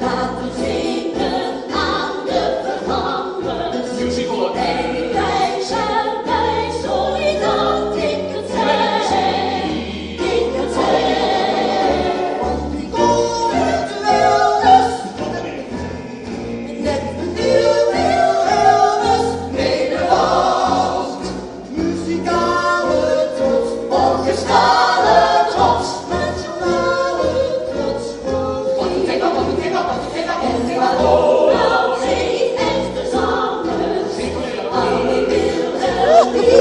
Love to see. Hallelujah.